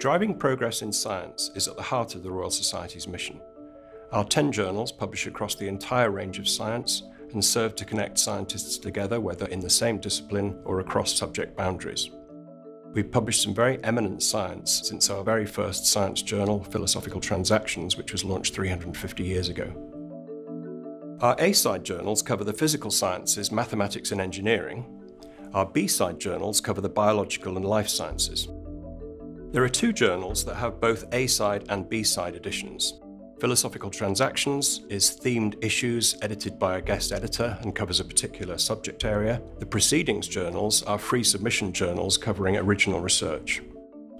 Driving progress in science is at the heart of the Royal Society's mission. Our 10 journals publish across the entire range of science and serve to connect scientists together, whether in the same discipline or across subject boundaries. We've published some very eminent science since our very first science journal, Philosophical Transactions, which was launched 350 years ago. Our A-side journals cover the physical sciences, mathematics and engineering. Our B-side journals cover the biological and life sciences. There are two journals that have both A-side and B-side editions. Philosophical Transactions is themed issues edited by a guest editor and covers a particular subject area. The Proceedings journals are free submission journals covering original research.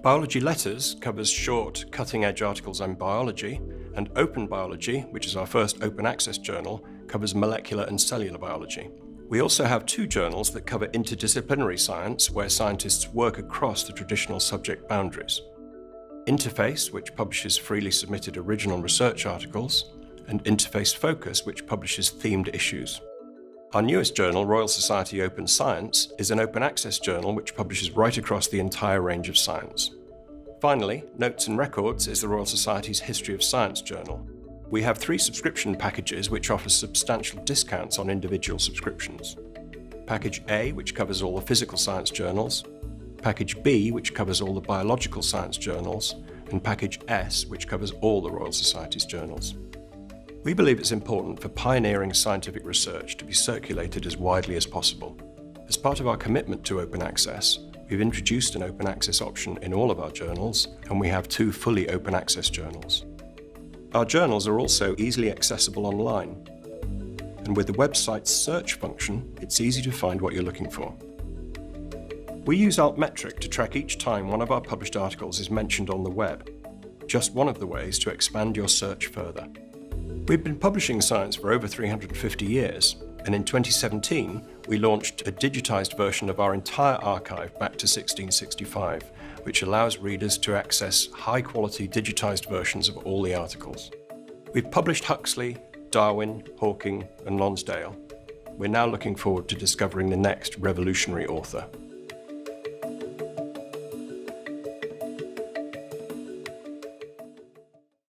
Biology Letters covers short, cutting edge articles on biology, and Open Biology, which is our first open access journal, covers molecular and cellular biology. We also have two journals that cover interdisciplinary science, where scientists work across the traditional subject boundaries. Interface, which publishes freely submitted original research articles, and Interface Focus, which publishes themed issues. Our newest journal, Royal Society Open Science, is an open access journal which publishes right across the entire range of science. Finally, Notes and Records is the Royal Society's History of Science journal. We have three subscription packages which offer substantial discounts on individual subscriptions. Package A, which covers all the physical science journals, Package B, which covers all the biological science journals, and Package S, which covers all the Royal Society's journals. We believe it's important for pioneering scientific research to be circulated as widely as possible. As part of our commitment to open access, we've introduced an open access option in all of our journals, and we have two fully open access journals. Our journals are also easily accessible online, and with the website's search function, it's easy to find what you're looking for. We use Altmetric to track each time one of our published articles is mentioned on the web, just one of the ways to expand your search further. We've been publishing science for over 350 years, and in 2017 we launched a digitised version of our entire archive back to 1665, which allows readers to access high-quality digitised versions of all the articles. We've published Huxley, Darwin, Hawking and Lonsdale. We're now looking forward to discovering the next revolutionary author.